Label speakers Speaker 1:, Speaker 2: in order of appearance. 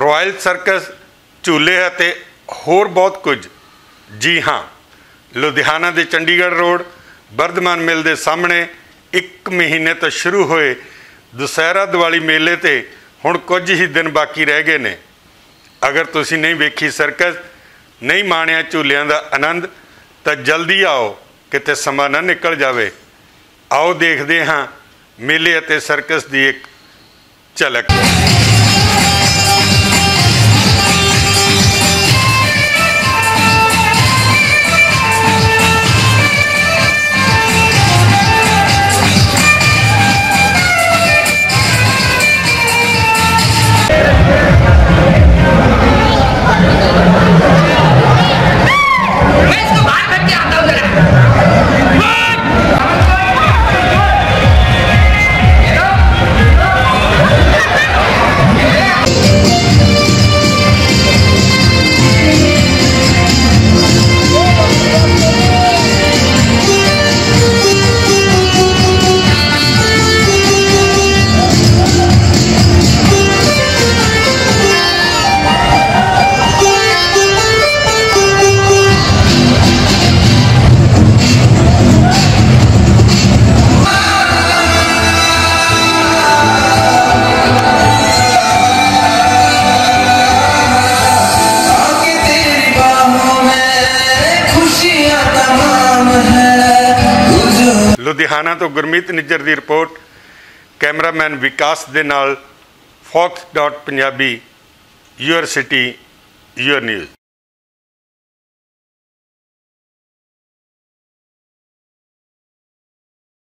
Speaker 1: Royal circus ਝੂਲੇ ਅਤੇ ਹੋਰ ਬਹੁਤ ਕੁਝ। ਜੀ ਹਾਂ, ਲੁਧਿਆਣਾ ਦੇ ਚੰਡੀਗੜ੍ਹ ਰੋਡ, ਵਰਧਮਾਨ ਮਿਲ ਦੇ ਸਾਹਮਣੇ ਇੱਕ ਮਹੀਨੇ ਤੋਂ ਸ਼ੁਰੂ ਹੋਏ ਦੁਸਹਿਰਾ ਦੀਵਾਲੀ ਮੇਲੇ ਤੇ ਹੁਣ ਕੁਝ ਹੀ ਦਿਨ ਬਾਕੀ ਰਹਿ ਗਏ ਨੇ। ਅਗਰ ਤੁਸੀਂ ਨਹੀਂ ਵੇਖੀ ਸਰਕਸ ਨਹੀਂ ਮਾਣਿਆ ਝੂਲਿਆਂ ਦਾ ਆਨੰਦ, ਤਾਂ ਜਲਦੀ ਆਓ, ਕਿਤੇ ਸਮਾਂ ਨਾ ਨਿਕਲ ਜਾਵੇ। ਆਓ ਦੇਖਦੇ ਹਾਂ ਮੇਲੇ ਅਤੇ ਸਰਕਸ ਦੀ ਇੱਕ ਝਲਕ। ਲੁਧਿਆਣਾ ਤੋਂ ਗੁਰਮੀਤ ਨਿੱਜਰ ਦੀ ਰਿਪੋਰਟ। ਕੈਮਰਾਮੈਨ ਵਿਕਾਸ ਦੇ ਨਾਲ fox.ਪੰਜਾਬੀ ਯੂਅਰ ਸਿਟੀ, ਯੂਅਰ ਨਿਊਜ਼।